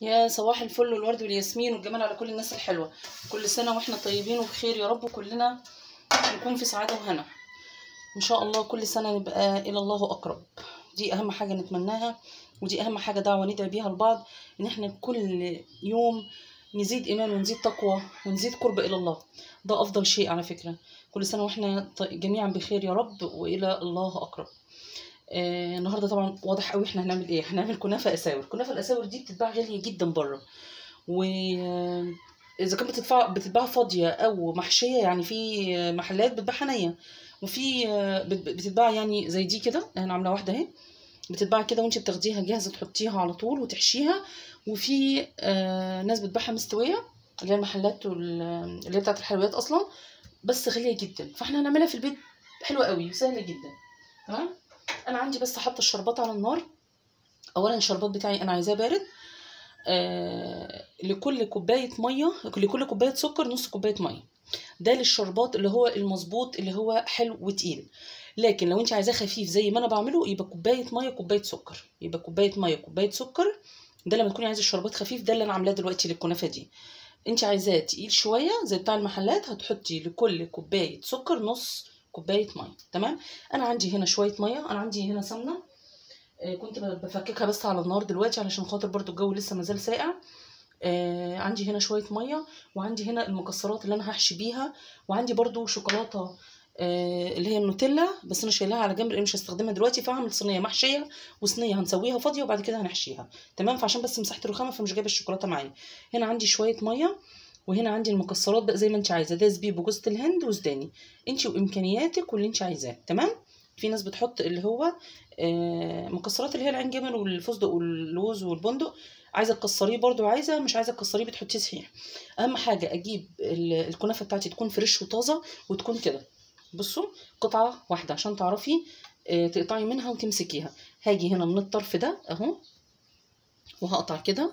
يا صباح الفل والورد والياسمين والجمال على كل الناس الحلوة. كل سنة وإحنا طيبين وبخير يا رب وكلنا نكون في سعادة وهنا. إن شاء الله كل سنة نبقى إلى الله أقرب. دي أهم حاجة نتمناها ودي أهم حاجة دعوة ندعي بيها لبعض إن إحنا كل يوم نزيد إيمان ونزيد تقوى ونزيد قرب إلى الله. ده أفضل شيء على فكرة. كل سنة وإحنا جميعا بخير يا رب وإلى الله أقرب. آه النهارده طبعا واضح قوي إحنا هنعمل إيه. هنعمل كنافة آساور. كنافة الآساور دي بتتباع غالية جدا بره. و آه، إذا كانت بتتباع بتتباع فاضية أو محشية يعني في محلات بتبيعها نيه وفي آه، بت- بتتباع يعني زي دي كده. أنا عاملة واحدة أهي. بتتباع كده وانت بتاخديها جاهزة تحطيها على طول وتحشيها. وفي ناس بتبيعها مستوية اللي هي المحلات اللي هي بتاعت الحلويات أصلا. بس غالية جدا. فإحنا هنعملها في البيت حلوة قوي وسهله جدا. تمام؟ أنا عندي بس حاطه الشربات على النار. اولا الشربات بتاعي أنا عايزاه بارد. آه لكل كوباية مية لكل كوباية سكر نص كوباية مية. ده للشربات اللي هو المظبوط اللي هو حلو وتقيل. لكن لو أنت عايزاه خفيف زي ما أنا بعمله يبقى كوباية مية كوباية سكر. يبقى كوباية مية كوباية سكر. ده لما تكوني عايزة الشربات خفيف ده اللي أنا عاملاه دلوقتي للكنافة دي. أنت عايزاه تقيل شوية زي بتاع المحلات هتحطي لكل كوباية سكر نص كوباية مية تمام؟ أنا عندي هنا شوية مية أنا عندي هنا سمنة. آه، كنت بفككها بس على النار دلوقتي علشان خاطر برضو الجو لسه مازال ساقع. آه عندي هنا شوية مية وعندي هنا المكسرات اللي أنا هحشي بيها وعندي برضو شوكولاتة آه اللي هي النوتيلا بس أنا شايلاها على جنب مش هستخدمها دلوقتي فهعمل صينية محشية وصينية هنسويها فاضية وبعد كده هنحشيها تمام؟ فعشان بس مساحة الرخامة فمش جايبة الشوكولاتة معايا. هنا عندي شوية مية. وهنا عندي المكسرات بقى زي ما انت عايزة. ده زبيب وجوزة الهند وسوداني انت وإمكانياتك واللي انت عايزاه. تمام؟ في ناس بتحط اللي هو آه، مكسرات اللي هي العين جمل والفستق واللوز والبندق. عايزة تكسريه برضو عايزة مش عايزة تكسريه بتحطيه صحيح أهم حاجة أجيب ال- الكنافة بتاعتي تكون فريش وطازة وتكون كده. بصوا قطعة واحدة عشان تعرفي آه، تقطعي منها وتمسكيها. هاجي هنا من الطرف ده أهو وهقطع كده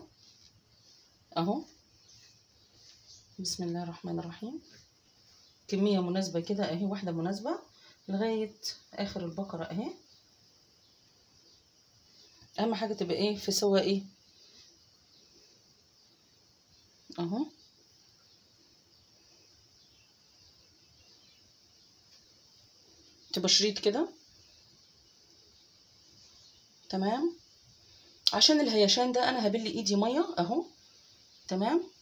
أهو. بسم الله الرحمن الرحيم. كمية مناسبة كده أهي واحدة مناسبة لغاية آخر البقرة أهي. أهم حاجة تبقى إيه؟ في سوا إيه؟ أهو. تبقى شريط كده. تمام. عشان الهيشان ده أنا هبل إيدي مية أهو. تمام.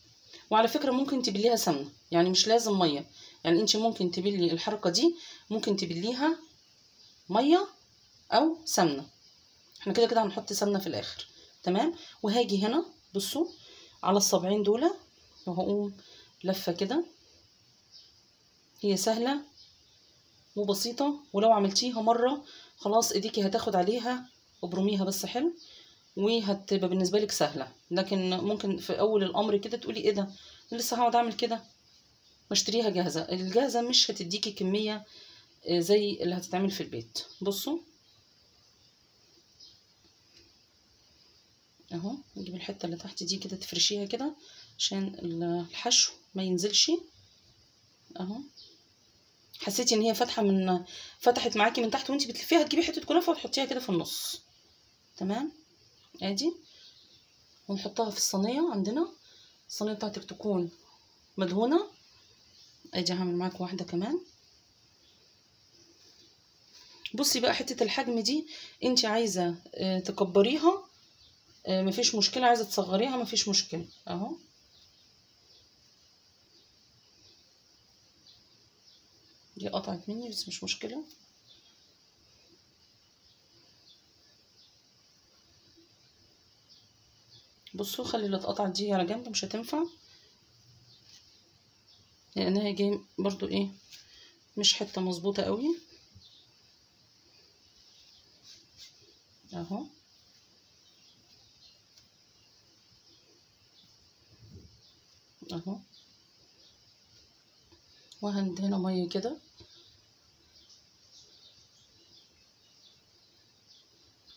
وعلى فكرة ممكن تبليها سمنة يعني مش لازم مية. يعني انت ممكن تبلي الحركة دي ممكن تبليها مية أو سمنة. إحنا كده كده هنحط سمنة في الآخر تمام؟ وهاجي هنا بصوا على الصابعين دول وهقوم لفة كده. هي سهلة وبسيطة ولو عملتيها مرة خلاص ايديكي هتاخد عليها ابرميها بس حلو. وهتبقى بالنسبة لك سهلة. لكن ممكن في أول الأمر كده تقولي إيه ده؟ لسه هقعد أعمل كده. بشتريها جاهزة. الجاهزة مش هتديكي كمية آه، زي اللي هتتعمل في البيت. بصوا. أهو نجيب الحتة اللي تحت دي كده تفرشيها كده عشان ال- الحشو ما ينزلش. أهو. حسيتي إن هي فاتحة من فتحت معاكي من تحت وانت بتلفيها تجيبي حتة كنافة وتحطيها كده في النص. تمام؟ ادي ونحطها في الصينية عندنا. الصينية بتاعتك تكون مدهونة. ادي هعمل معاك واحدة كمان. بصي بقى حتة الحجم دي انت عايزة آه، تكبريها. آه، مفيش مشكلة. عايزة تصغريها مفيش مشكلة. أهو. دي قطعت مني بس مش مشكلة. بصوا خلي اللي اتقطعت دي على جنب مش هتنفع. لانها جاي برضو إيه مش حتة مظبوطة قوي. أهو. أهو. وهند هنا مية كده.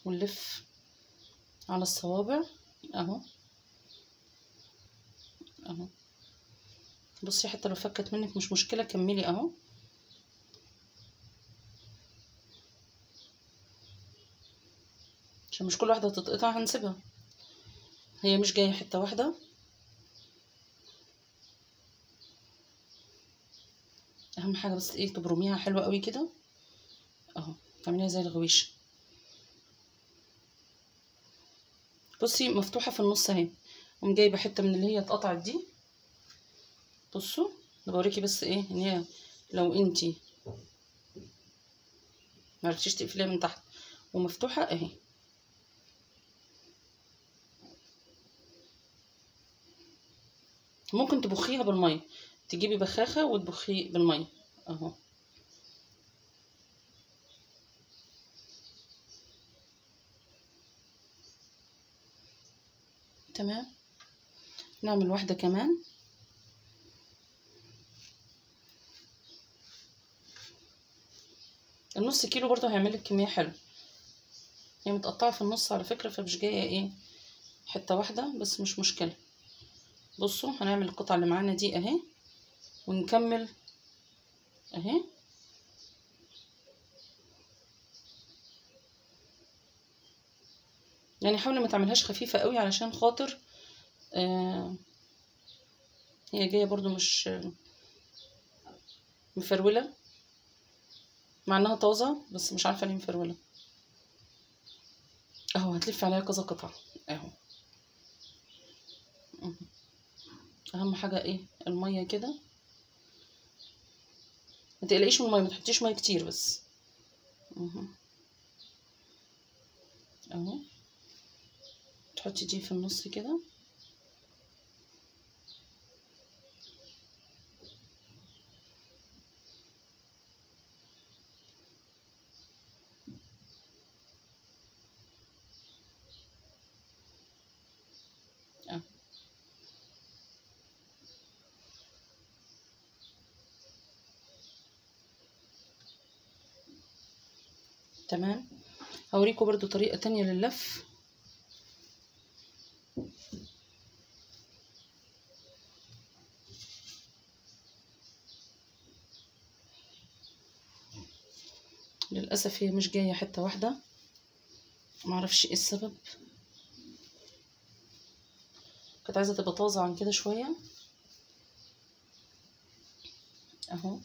ونلف على الصوابع. أهو. أهو. بصي حتى لو فكت منك مش مشكلة كملي أهو. عشان مش كل واحدة تتقطع هنسيبها. هي مش جاية حتة واحدة. أهم حاجة بس إيه تبرميها حلوة قوي كده. أهو تعمليها زي الغويشه بصي مفتوحة في النص اهي. قوم جايبة حتة من اللي هي اتقطعت دي. بصوا بوريكي بس إيه ان هي لو انتي معرفتيش تقفليها من تحت. ومفتوحة اهي. ممكن تبخيها بالمية. تجيبي بخاخة وتبخيه بالمية. اهو. تمام؟ نعمل واحدة كمان. النص كيلو برضه هيعملك كمية حلوة. هي متقطعة في النص على فكرة فمش جاية إيه حتة واحدة بس مش مشكلة. بصوا هنعمل القطعة اللي معانا دي أهي ونكمل أهي. يعني حاولي ما تعملهاش خفيفة قوي علشان خاطر آه هي جاية برضو مش مفرولة. مع إنها طازة بس مش عارفة ليه مفرولة. أهو هتلف عليها كذا قطعة. أهو. أهم حاجة إيه؟ المية كده. ما تقلقيش من المية ما تحطيش مية كتير بس. أهو. تحطي دي في النص كده. تمام. هوريكم برضو طريقة تانية لللف. للأسف هي مش جاية حتة واحدة. معرفش إيه السبب. كنت عايزة تبقى طازة عن كده شوية. أهو.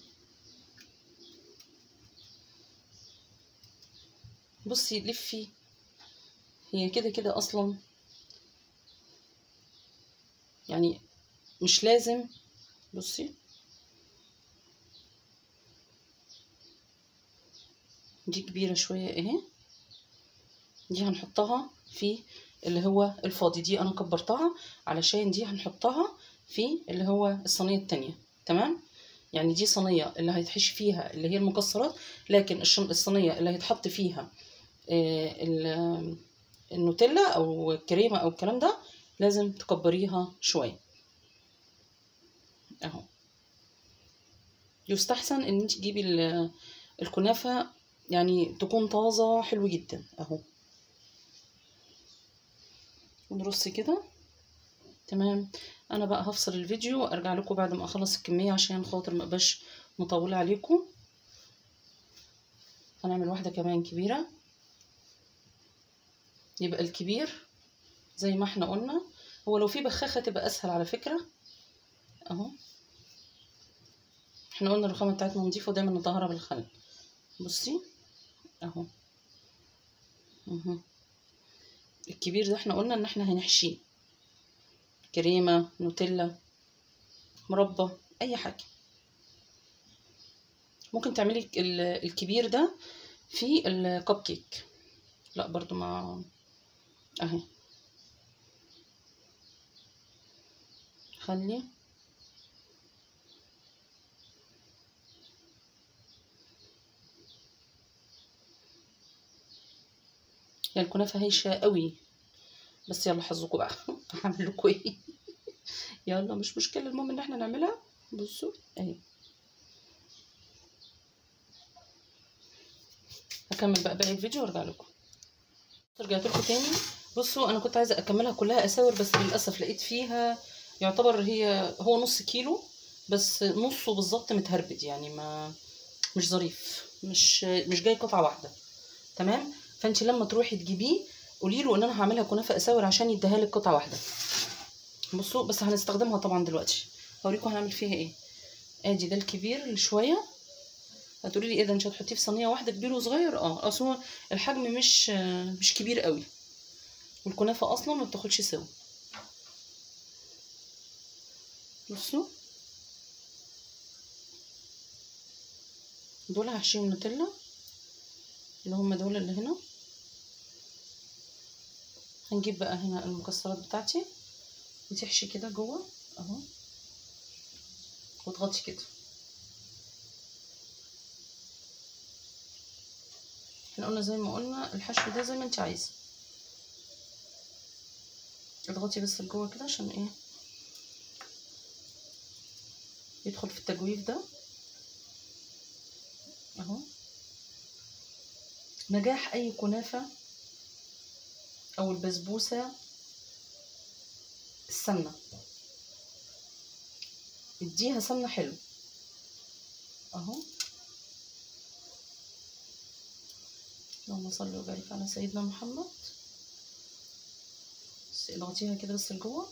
بصي لفي. هي كده كده أصلا. يعني مش لازم. بصي. دي كبيرة شوية اهي دي هنحطها في اللي هو الفاضي دي أنا كبرتها علشان دي هنحطها في اللي هو الصينية التانية تمام؟ يعني دي صينية اللي هيتحشي فيها اللي هي المكسرات لكن الصينية اللي هيتحط فيها النوتيلا أو الكريمه أو الكلام ده لازم تكبريها شوية. أهو. يستحسن إن أنت تجيبي الكنافة يعني تكون طازة حلو جدا أهو. ونرص كده. تمام. أنا بقى هفصل الفيديو وأرجع لكم بعد ما أخلص الكمية عشان خاطر ما أبقاش مطولة عليكم. هنعمل واحدة كمان كبيرة. يبقى الكبير زي ما إحنا قلنا. هو لو في بخاخة تبقى أسهل على فكرة. أهو. إحنا قلنا الرخامة بتاعتنا نضيفة ودايما نطهرها بالخل. بصي. أهو. اهو الكبير ده إحنا قلنا إن إحنا هنحشيه. كريمة نوتيلا مربى أي حاجة. ممكن تعملي الكبير ده في الكب كيك لا برضو ما أهي. خلي هي الكنافة هيشه قوي. بس يلا حظكم بقى. هعمل لكم إيه؟ يلا مش مشكلة. المهم إن إحنا نعملها. بصوا اهي. هكمل بقى باقي الفيديو وارجع لكم. رجعت لكم تاني. بصوا أنا كنت عايزة أكملها كلها أساور بس للأسف لقيت فيها يعتبر هي هو نص كيلو بس نصه بالظبط متهربد يعني ما مش ظريف. مش مش جاي قطعة واحدة. تمام؟ فانت لما تروحي تجيبيه قولي له ان أنا هعملها كنافة اساور عشان يديها لك قطعة واحدة. بصوا بس هنستخدمها طبعا دلوقتي. هوريكم هنعمل فيها إيه. ادي ده الكبير اللي شوية. هتقولي لي إيه ده؟ انت هتحطيه في صينية واحدة كبير وصغير؟ آه أصل هو الحجم مش مش كبير قوي. والكنافة أصلا ما بتاخدش سوا. بصوا. دول هحشيهم نوتيلا. اللي هم دول اللي هنا. هنجيب بقى هنا المكسرات بتاعتي. وتحشي كده جوه أهو. وتغطي كده. إحنا قلنا زي ما قلنا الحشو ده زي ما انت عايزة. اضغطي بس لجوه كده عشان إيه؟ يدخل في التجويف ده. أهو. نجاح أي كنافة أو البسبوسة السمنة. اديها سمنة حلو. أهو. اللهم صل وبارك على سيدنا محمد. بس اضغطيها كده بس لجوه.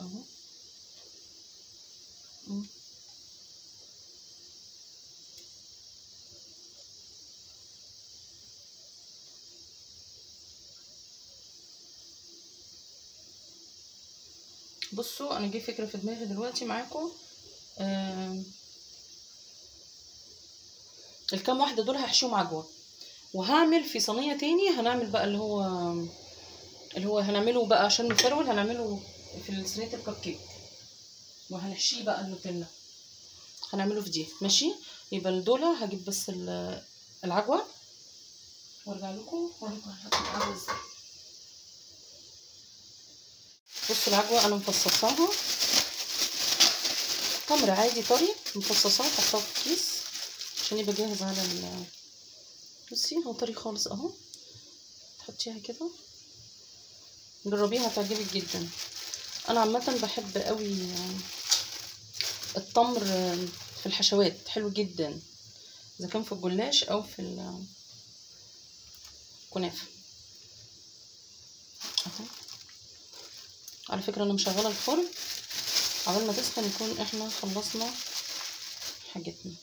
أهو. بصوا أنا جه فكرة في دماغي دلوقتي معاكم. آم، الكام واحدة دول هحشيهم عجوه وهعمل في صينية تاني هنعمل بقى اللي هو اللي هو هنعمله بقى عشان نفرول هنعمله في صينيه الكب كيك وهنحشيه بقى النوتيلا. هنعمله في دي. ماشي؟ يبقى دول هجيب بس ال- العجوة. وأرجع لكم. واوريكم هنحط العجوة إزاي؟ بصوا العجوة أنا مفصصاها. تمر عادي طري مفصصاه حطاه في كيس عشان يبقى جاهز على ال بصي هو طري خالص أهو. تحطيها كده. جربيها هتعجبك جدا. أنا عامة بحب قوي التمر في الحشوات حلو جدا. إذا كان في الجلاش أو في الكنافه أهو. على فكرة أنا مشغلة الفرن. عبال ما تسخن يكون إحنا خلصنا حاجتنا.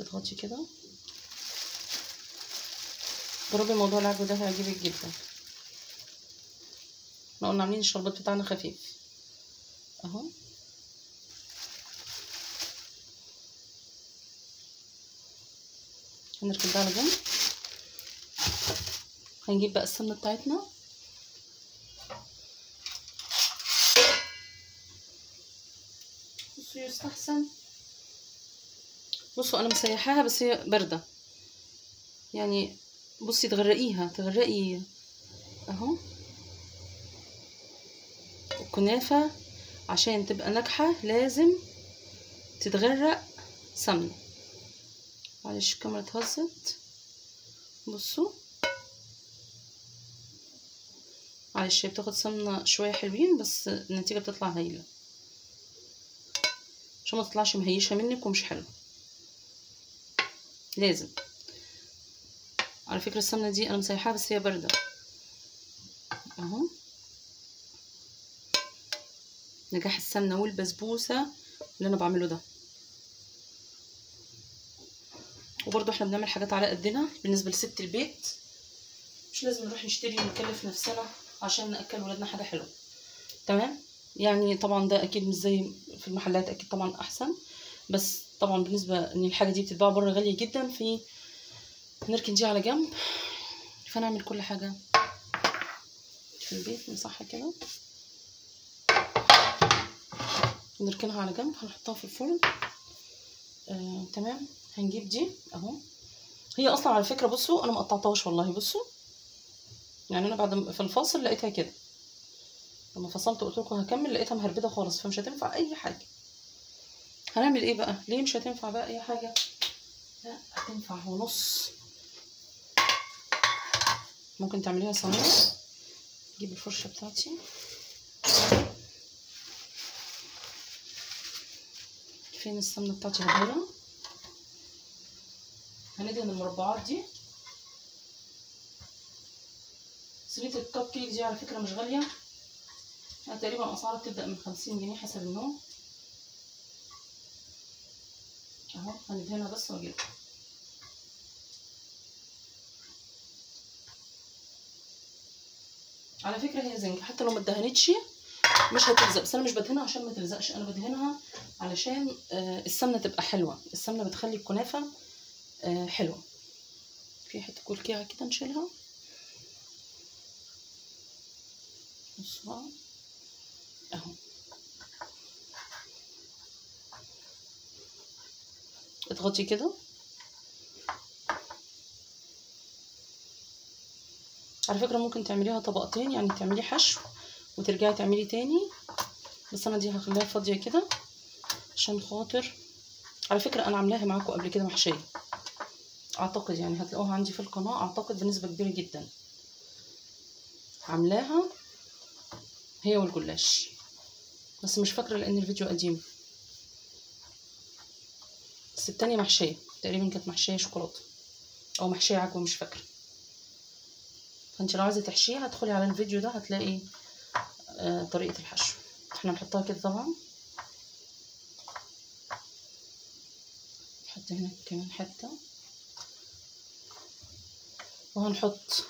اضغطي كده. جربي موضوع العجوه ده هيعجبك جدا. إحنا قلنا عاملين الشربات بتاعنا خفيف. أهو. هنركب ده على جنب. هنجيب بقى السمنة بتاعتنا بصوا يستحسن بصوا أنا مسيحاها بس هي باردة. يعني بصي تغرقيها تغرقي أهو. الكنافة عشان تبقى ناجحة لازم تتغرق سمنة. معلش الكاميرا اتهزت. بصوا. معلش هي بتاخد سمنة شوية حلوين بس النتيجة بتطلع هايلة. عشان ما تطلعش مهيشة منك ومش حلو. لازم. على فكرة السمنة دي أنا مسيحاها بس هي باردة. أهو. نجاح السمنة والبسبوسة اللي أنا بعمله ده. وبرضو إحنا بنعمل حاجات على قدنا بالنسبة لست البيت. مش لازم نروح نشتري ونكلف نفسنا عشان نأكل ولادنا حاجة حلوة. تمام؟ يعني طبعا ده أكيد مش زي في المحلات أكيد طبعا أحسن. بس طبعا بالنسبة إن الحاجة دي بتتباع بره غالية جدا في نركن دي على جنب فنعمل كل حاجة في البيت نصحها كده؟ نركنها على جنب هنحطها في الفرن. آه، تمام. هنجيب دي أهو. هي أصلا على فكرة بصوا أنا ما قطعتهاش والله بصوا. يعني أنا بعد في الفاصل لقيتها كده. لما فصلت قلت لكم هكمل لقيتها مهربدة خالص فمش هتنفع أي حاجة. هنعمل إيه بقى؟ ليه مش هتنفع بقى أي حاجة؟ لا هتنفع ونص. ممكن تعمليها صينية؟ أجيب الفرشة بتاعتي. فين السمنة بتاعتي هديها هندهن المربعات دي. صينيه الكب كيك دي على فكرة مش غالية. تقريبا اسعارها بتبدأ من خمسين جنيه حسب النوع أهو هندهنها بس واجيبها على فكرة هي زنك حتى لو ما اتدهنتش مش هتلزق بس أنا مش بدهنها عشان ما تلزقش أنا بدهنها علشان آه السمنة تبقى حلوة. السمنة بتخلي الكنافة آه حلوة. في حتة كلكيعه كده نشيلها. بصوا أهو. اضغطي كده. على فكرة ممكن تعمليها طبقتين يعني تعملي حشو وترجعي تعملي تاني. بس أنا دي هخليها فاضية كده عشان خاطر على فكرة أنا عاملاها معاكم قبل كده محشية. أعتقد يعني هتلاقوها عندي في القناة أعتقد بنسبة كبيرة جدا. عاملاها هي والجلاش. بس مش فاكرة لأن الفيديو قديم. بس التانية محشية. تقريبا كانت محشية شوكولاتة. أو محشية عجوة مش فاكرة. فأنت لو عايزة تحشيها ادخلي على الفيديو ده هتلاقي آه طريقة الحشو. إحنا نحطها كده طبعا. نحط هنا كمان حتة. وهنحط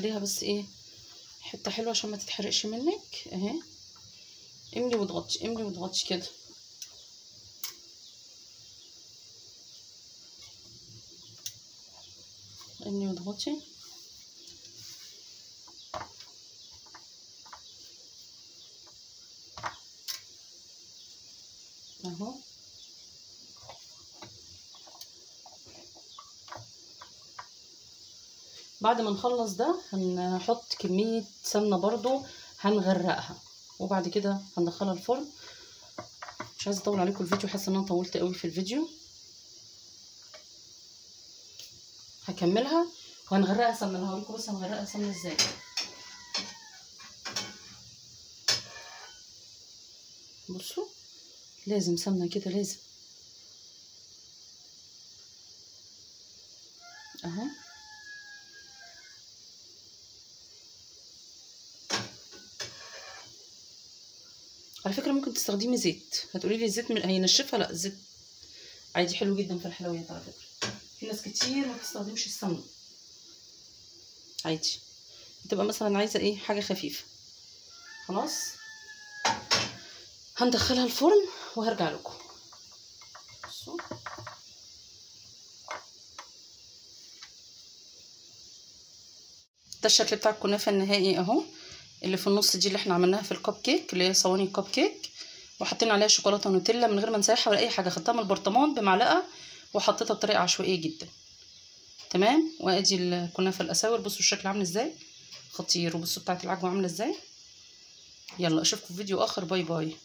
خليها بس إيه حتة حلوة عشان ما تتحرقش منك. اهي. املي واضغطي املي واضغطي كده. املي واضغطي اهو. بعد ما نخلص ده هنحط كمية سمنة برضو هنغرقها. وبعد كده هندخلها الفرن. مش عايزة أطول عليكم الفيديو حاسة إن أنا طولت قوي في الفيديو. هكملها وهنغرقها سمنة. هوريكم بس هنغرقها سمنة إزاي. بصوا لازم سمنة كده لازم اهو على فكرة ممكن تستخدمي زيت. هتقولي لي الزيت هينشفها لا الزيت عادي حلو جدا في الحلويات على فكرة. في ناس كتير ما بتستخدمش السمنه عادي. بتبقى مثلا عايزة إيه؟ حاجة خفيفة. خلاص. هندخلها الفرن وهرجع لكم. ده الشكل بتاع الكنافة النهائي أهو. اللي في النص دي اللي إحنا عملناها في ال cup cake اللي هي صواني ال cup cake. وحطينا عليها شوكولاتة نوتيلا من غير ما نسيحها ولا أي حاجة. خدتها من البرطمان بمعلقة وحطيتها بطريقة عشوائية جدا. تمام؟ وأدي الكنافه الأساور. بصوا الشكل عامل إزاي؟ خطير. وبصوا بتاعت العجوة عاملة إزاي؟ يلا أشوفكم في فيديو آخر. bye bye.